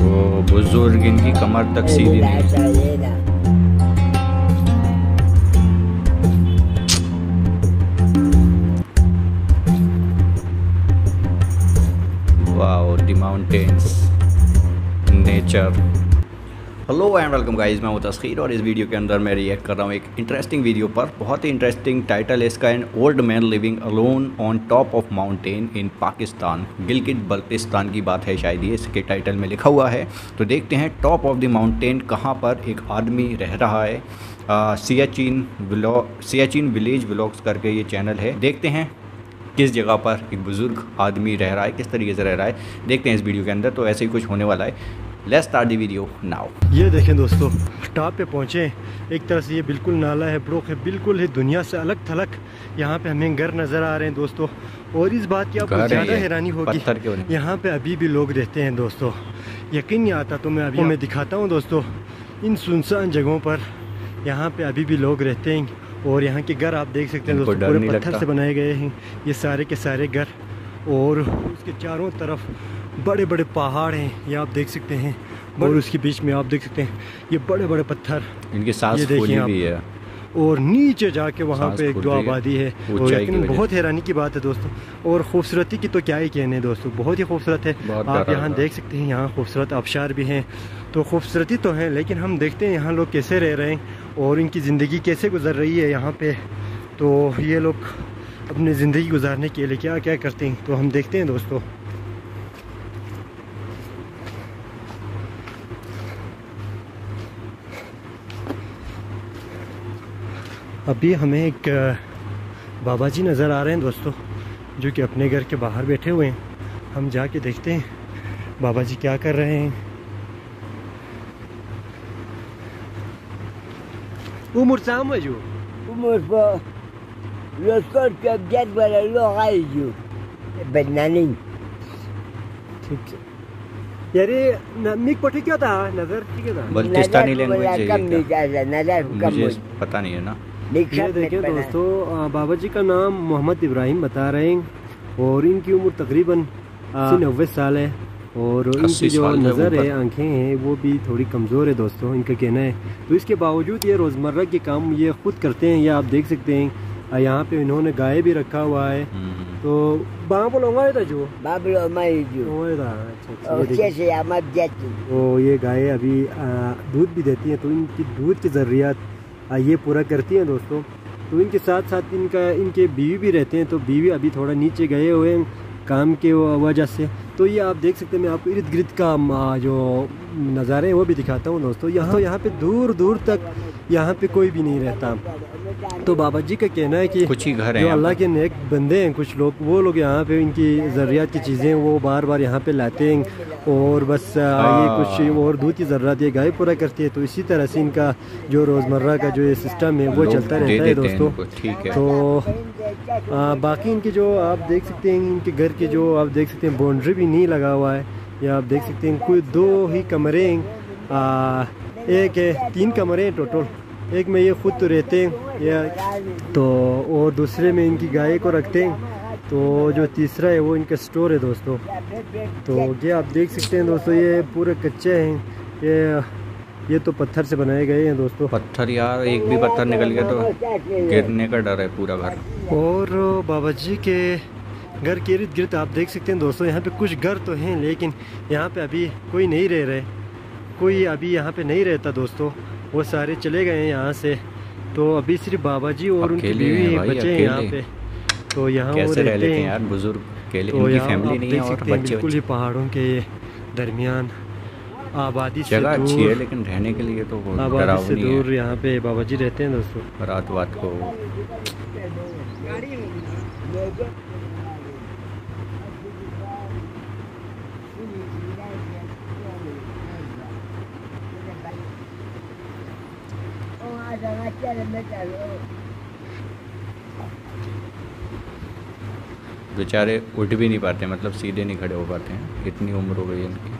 वो बुज़ुर्ग इनकी कमर तक सीधी नहीं nature hello and welcome guys मैं हूँ तस्खीर और इस वीडियो के अंदर मैं रिएक्ट कर रहा हूँ एक इंटरेस्टिंग वीडियो पर। बहुत ही इंटरेस्टिंग टाइटल इसका an old man living alone on top of mountain in Pakistan Gilgit Baltistan की बात है शायद ये, इसके टाइटल में लिखा हुआ है। तो देखते हैं टॉप ऑफ़ द माउंटेन कहाँ पर एक आदमी रह रहा है। Siachen vlog Siachen village vlogs करके ये चैनल है। देखते हैं किस जगह पर एक बुज़ुर्ग आदमी रह रहा है, किस तरीके से रह रहा है। देखते हैं इस वीडियो के अंदर तो ऐसे ही कुछ होने वाला है। Let's start the video now ये देखें दोस्तों टॉप पे पहुँचे। एक तरह से ये बिल्कुल नाला है ब्रोक है बिल्कुल है दुनिया से अलग थलग। यहाँ पे हमें घर नज़र आ रहे हैं दोस्तों। और इस बात की आपको ज़्यादा हैरानी होगी। यहाँ पे अभी भी लोग रहते हैं दोस्तों। यकीन नहीं आता तो मैं अभी मैं दिखाता हूँ दोस्तों इन सुनसान जगहों पर। यहाँ पे अभी भी लोग रहते हैं और यहाँ के घर आप देख सकते हैं दोस्तों पूरे पत्थर से बनाए गए हैं। ये सारे के सारे घर और उसके चारों तरफ़ बड़े बड़े पहाड़ हैं ये आप देख सकते हैं और उसके बीच में आप देख सकते हैं ये बड़े बड़े पत्थर। इनकी ये देखिए आप। भी है। और नीचे जाके वहाँ पे एक जो आबादी है और लेकिन बहुत हैरानी की बात है दोस्तों और खूबसूरती की तो क्या ही कहने दोस्तों बहुत ही खूबसूरत है। आप यहाँ देख सकते हैं यहाँ खूबसूरत आबशार भी हैं। तो खूबसूरती तो है लेकिन हम देखते हैं यहाँ लोग कैसे रह रहे हैं और इनकी ज़िंदगी कैसे गुजर रही है यहाँ पे। तो ये लोग अपनी ज़िंदगी गुजारने के लिए क्या क्या करते हैं तो हम देखते हैं दोस्तों। अभी हमें एक बाबा जी नज़र आ रहे हैं दोस्तों जो कि अपने घर के बाहर बैठे हुए हैं। हम जाके देखते हैं बाबा जी क्या कर रहे हैं। उम्र साम है जो। Umurfo, los cortos ya para los gallos. Bananin. ठीक है। यार ये न- मिक पटे क्या था? नज़र ठीक है था। बल्तिस्तानी लैंग्वेज है नज़र कम मुझे पता नहीं है ना। ये देखिए दोस्तों बाबा जी का नाम मोहम्मद इब्राहिम बता रहे हैं और इनकी उम्र तकरीबन नब्बे साल है और इनकी जो नज़र है आँखें हैं वो भी थोड़ी कमज़ोर है दोस्तों इनका कहना है। तो इसके बावजूद ये रोज़मर्रा के काम ये खुद करते हैं या आप देख सकते हैं यहाँ पे इन्होंने गाय भी रखा हुआ है। हम्म, तो बाप बोलूँगा था जो? था अच्छा अच्छा. तो ये गाय अभी दूध भी देती है तो इनकी दूध की ज़रूरियात ये पूरा करती हैं दोस्तों। तो इनके साथ साथ इनका, इनके बीवी भी रहते हैं तो बीवी अभी थोड़ा नीचे गए हुए हैं। काम के वजह से। तो ये आप देख सकते हैं मैं आपको इर्द गिर्द का जो नज़ारे हैं वो भी दिखाता हूँ दोस्तों। यहाँ तो यहाँ पे दूर दूर तक यहाँ पे कोई भी नहीं रहता। तो बाबा जी का कहना है कि कुछ ही घर हैं अल्लाह के नेक बंदे हैं कुछ लोग वो लोग यहाँ पे इनकी ज़रूरियात की चीज़ें वो बार बार यहाँ पे लाते हैं और बस ये हाँ। कुछ और दूध की ज़रूरत ये गाय पूरा करती है। तो इसी तरह से इनका जो रोज़मर्रा का जो ये सिस्टम है वो चलता रहता है दोस्तों। ठीक है। तो आ, बाकी इनके जो आप देख सकते हैं इनके घर के जो आप देख सकते हैं बाउंड्री भी नहीं लगा हुआ है। या आप देख सकते हैं कोई दो ही कमरे एक है तीन कमरे हैं टोटल एक में ये खुद तो रहते हैं या तो और दूसरे में इनकी गाय को रखते हैं। तो जो तीसरा है वो इनका स्टोर है दोस्तों। तो ये आप देख सकते हैं दोस्तों ये पूरे कच्चे हैं। ये ये तो पत्थर से बनाए गए हैं दोस्तों। पत्थर यार एक भी पत्थर निकल गया तो गिरने का डर है पूरा घर। और बाबा जी के घर के इर्द गिर्द आप देख सकते हैं दोस्तों यहाँ पे कुछ घर तो हैं लेकिन यहाँ पे अभी कोई नहीं रह रहे। कोई अभी यहाँ पे नहीं रहता दोस्तों। वो सारे चले गए हैं यहाँ से। तो अभी सिर्फ़ बाबा जी और उनकी बीवी बचे हैं यहाँ पे। तो यहाँ वो रहते हैं हैं। यार बुज़ुर्ग तो यहाँ फैमिली आप नहीं देख है और सकते हैं बच्चे बिल्कुल ही पहाड़ों के दरमियान। आबादी से जगह अच्छी है लेकिन रहने के लिए तो आबादी से दूर यहाँ पे बाबा जी रहते हैं दोस्तों। रात वात को बेचारे उठ भी नहीं पाते मतलब सीधे नहीं खड़े हो पाते हैं। इतनी उम्र हो गई इनकी।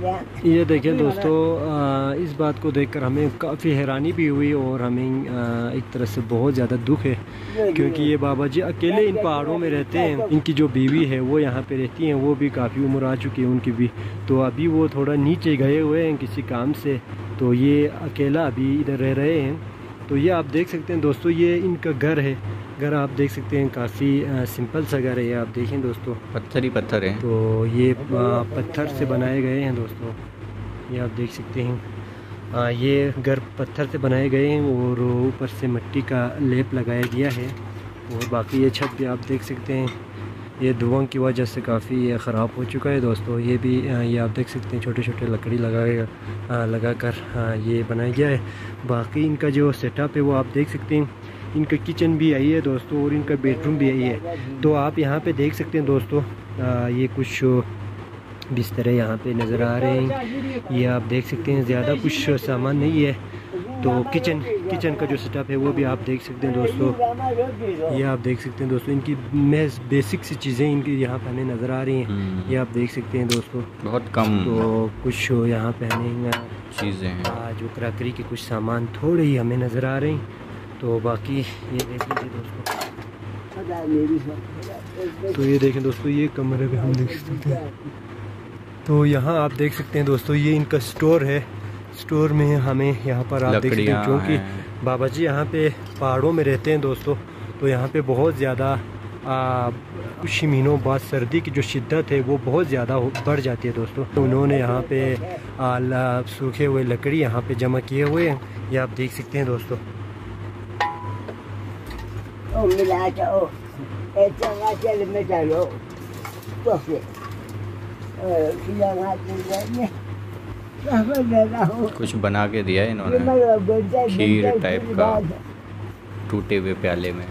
ये देखें दोस्तों इस बात को देखकर हमें काफ़ी हैरानी भी हुई और हमें एक तरह से बहुत ज़्यादा दुख है। क्योंकि ये बाबा जी अकेले इन पहाड़ों में रहते हैं, इनकी जो बीवी है वो यहाँ पे रहती हैं, वो भी काफ़ी उम्र आ चुकी है उनकी भी। तो अभी वो थोड़ा नीचे गए हुए हैं किसी काम से तो ये अकेला अभी इधर रह रहे हैं। तो ये आप देख सकते हैं दोस्तों, ये इनका घर है। घर आप देख सकते हैं काफ़ी सिंपल सा घर है ये आप देखें दोस्तों। पत्थर ही पत्थर है। तो ये पत्थर से बनाए गए हैं दोस्तों। ये आप देख सकते हैं। आ, ये घर पत्थर से बनाए गए हैं और ऊपर से मिट्टी का लेप लगाया गया है। और बाकी ये छत भी आप देख सकते हैं। ये धुआँ की वजह से काफ़ी ख़राब हो चुका है दोस्तों। ये भी ये आप देख सकते हैं छोटे छोटे लकड़ी लगा लगा कर ये बनाया गया है। बाकी इनका जो सेटअप है वो आप देख सकते हैं। इनका किचन भी आई है दोस्तों और इनका बेडरूम भी आई है। तो आप यहाँ पे देख सकते हैं दोस्तों आ, ये कुछ बिस्तरे यहाँ पे नज़र आ रहे हैं। ये आप देख सकते हैं ज़्यादा कुछ सामान नहीं है। तो किचन किचन का जो सेटअप है वो भी आप देख सकते हैं दोस्तों। ये आप देख सकते हैं दोस्तों इनकी मेज बेसिक सी चीज़ें इनकी यहाँ पे हमें नज़र आ रही हैं। ये आप देख सकते हैं दोस्तों। बहुत कम तो कुछ यहाँ पे हमें चीज़ें हैं। जो क्रकरी के कुछ सामान थोड़े ही हमें नज़र आ रहे हैं। तो बाकी ये देख लीजिए दोस्तों। तो ये देखें दोस्तों ये कमरे भी हम देख सकते हैं। तो यहाँ आप देख सकते हैं दोस्तों ये इनका स्टोर है। स्टोर में हमें यहाँ पर आप देख सकते हैं क्योंकि बाबा जी यहाँ पे पहाड़ों में रहते हैं दोस्तों। तो यहाँ पे बहुत ज़्यादा कुछ महीनों बाद सर्दी की जो शिद्दत है वो बहुत ज़्यादा बढ़ जाती है दोस्तों। तो उन्होंने यहाँ पे सूखे हुए लकड़ी यहाँ पे जमा किए हुए हैं। ये आप देख सकते हैं दोस्तों। Uh, sila nga sila niya. कुछ बना के दिया है इन्होंने खीर टाइप का। टूटे हुए प्याले में।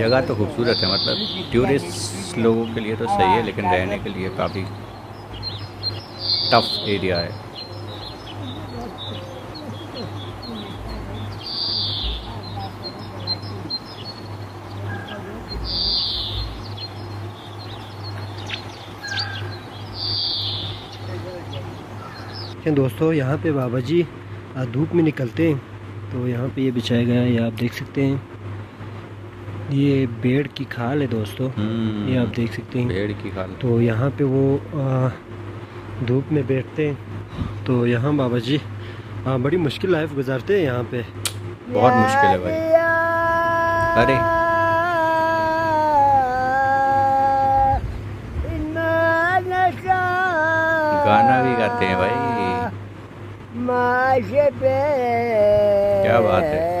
जगह तो खूबसूरत है मतलब टूरिस्ट लोगों के लिए तो सही है, लेकिन रहने के लिए काफ़ी टफ एरिया है। दोस्तों, यहाँ पे बाबा जी धूप में निकलते हैं तो यहाँ पे ये बिछाया गया है, ये आप देख सकते हैं। ये पेड़ की खाल है दोस्तों। ये आप देख सकते हैं। पेड़ की खाल। तो यहाँ पे वो धूप में बैठते हैं। तो यहाँ बाबा जी आ, बड़ी मुश्किल लाइफ गुजारते हैं यहाँ पे। बहुत मुश्किल है भाई। अरे। गाना भी गाते हैं भाई। क्या बात है।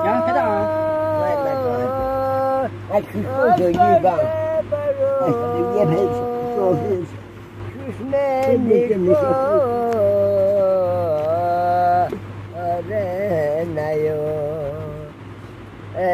Jangan kata ah. Baik, baik. Aku tu je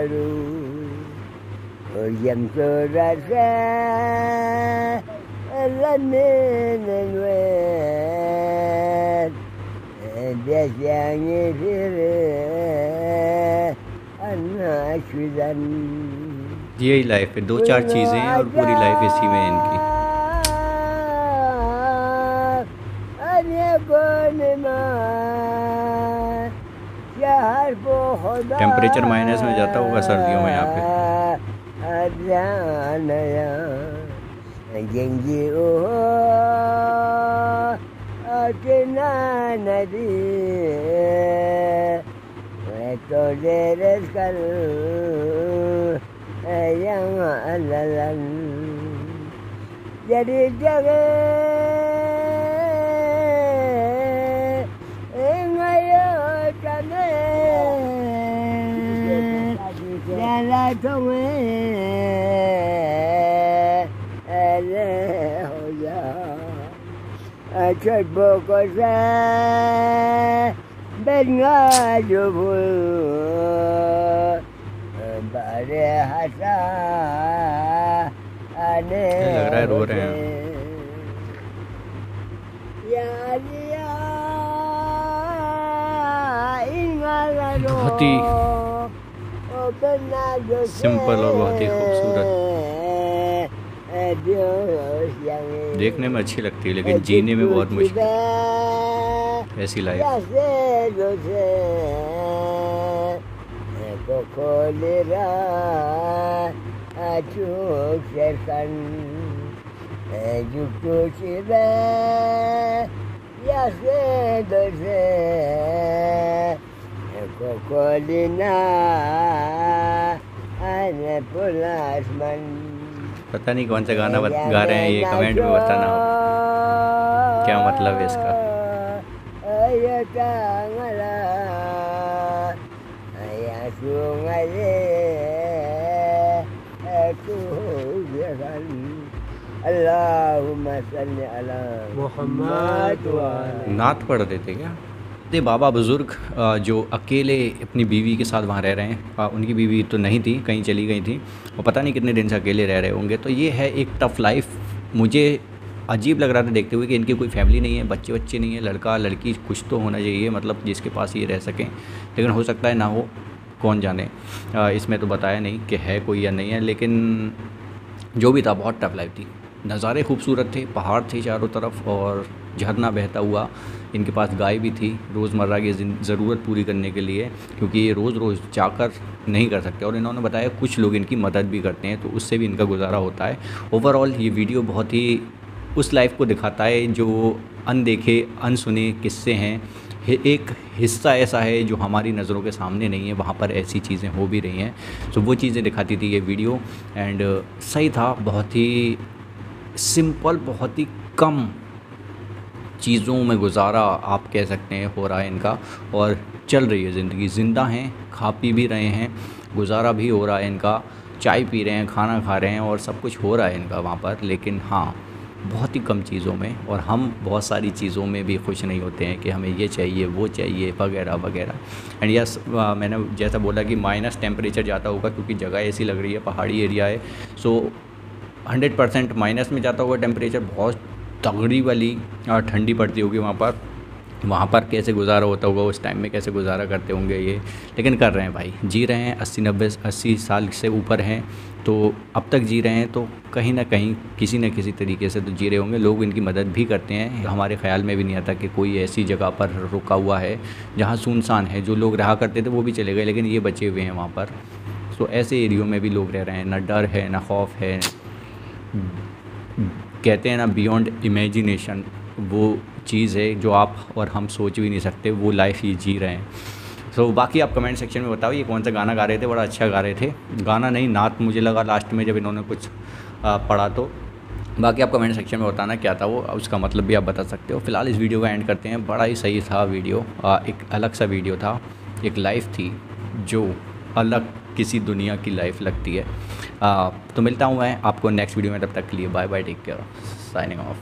baru Yang terasa Lamin Enwet Des yang diri Anak sudan यही लाइफ है दो चार चीज़ें हैं और पूरी लाइफ इसी में है इनकी टेम्परेचर माइनस में जाता होगा सर्दियों में यहाँ पे। जंगी नदी। मैं तो देर कर jalan tome ele hoya achat bokosa Bengadu Bare hasa Ane लग रहा है रो रहे हैं। बहुत ही सिंपल और बहुत ही खूबसूरत। देखने में अच्छी लगती है, लेकिन जीने में बहुत मुश्किल। ऐसी लाइफ Kokolina Ane पता नहीं कौन सा गाना बत, गा रहे हैं ये कमेंट में बताना क्या मतलब है इसका? मोहम्मद नात पढ़ देते क्या? ते बाबा बुज़ुर्ग जो अकेले अपनी बीवी के साथ वहाँ रह रहे हैं उनकी बीवी तो नहीं थी, कहीं चली गई थी, और पता नहीं कितने दिन से अकेले रह रहे होंगे। तो ये है एक टफ़ लाइफ मुझे अजीब लग रहा था देखते हुए कि इनकी कोई फैमिली नहीं है बच्चे बच्चे नहीं है, लड़का, लड़की, कुछ तो होना चाहिए मतलब जिसके पास ये रह सकें। लेकिन हो सकता है ना हो, कौन जाने? इसमें तो बताया नहीं कि है कोई या नहीं है, लेकिन जो भी था, बहुत टफ लाइफ थी। नज़ारे खूबसूरत थे, पहाड़ थे चारों तरफ़, और झरना बहता हुआ इनके पास गाय भी थी, रोज़मर्रा की ज़रूरत पूरी करने के लिए, क्योंकि ये रोज़ रोज़ जाकर नहीं कर सकते। और इन्होंने बताया कुछ लोग इनकी मदद भी करते हैं तो उससे भी इनका गुजारा होता है। ओवरऑल ये वीडियो बहुत ही उस लाइफ को दिखाता है, जो अनदेखे, अनसुने किस्से हैं। एक हिस्सा ऐसा है जो हमारी नज़रों के सामने नहीं है, वहाँ पर ऐसी चीज़ें हो भी रही हैं। तो वो चीज़ें दिखाती थी ये वीडियो एंड सही था, बहुत ही सिंपल बहुत ही कम चीज़ों में गुजारा आप कह सकते हैं, हो रहा है इनका और चल रही है ज़िंदगी। ज़िंदा हैं, खा पी भी रहे हैं, गुजारा भी हो रहा है इनका, चाय पी रहे हैं, खाना खा रहे हैं और सब कुछ हो रहा है इनका वहाँ पर। लेकिन हाँ बहुत ही कम चीज़ों में और हम बहुत सारी चीज़ों में भी खुश नहीं होते हैं कि हमें ये चाहिए, वो चाहिए, वगैरह वगैरह। एंड यस मैंने जैसा बोला कि माइनस टेम्परेचर जाता होगा क्योंकि जगह ऐसी लग रही है, पहाड़ी एरिया है। सो हंड्रेड परसेंट माइनस में जाता होगा टेम्परेचर बहुत तगड़ी वाली ठंडी पड़ती होगी वहाँ पर। वहाँ पर कैसे गुजारा होता होगा, उस टाइम में कैसे गुजारा करते होंगे ये? लेकिन कर रहे हैं भाई, जी रहे हैं, अस्सी नब्बे, अस्सी साल से ऊपर हैं तो अब तक जी रहे हैं तो कहीं ना कहीं, किसी न किसी तरीके से तो जी रहे होंगे। लोग इनकी मदद भी करते हैं। हमारे ख्याल में भी नहीं आता कि कोई ऐसी जगह पर रुका हुआ है, जहाँ सुनसान है, जो लोग रहा करते थे, वो भी चले गए, लेकिन ये बचे हुए हैं वहाँ पर। तो ऐसे एरियो में भी लोग रह रहे हैं, ना डर है, ना खौफ है। कहते हैं ना बियॉन्ड इमेजिनेशन वो चीज़ है जो आप और हम सोच भी नहीं सकते वो लाइफ ही जी रहे हैं। सो so, बाकी आप कमेंट सेक्शन में बताओ ये कौन सा गाना गा रहे थे? बड़ा अच्छा गा रहे थे। गाना नहीं नात मुझे लगा लास्ट में जब इन्होंने कुछ पढ़ा तो। बाकी आप कमेंट सेक्शन में बताना क्या था वो उसका मतलब भी आप बता सकते हो। फ़िलहाल इस वीडियो का एंड करते हैं। बड़ा ही सही था वीडियो एक अलग सा वीडियो था। एक लाइफ थी जो अलग किसी दुनिया की लाइफ लगती है। आ, तो मिलता हूँ मैं आपको नेक्स्ट वीडियो में तब तक के लिए bye bye take care signing off